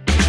Bye.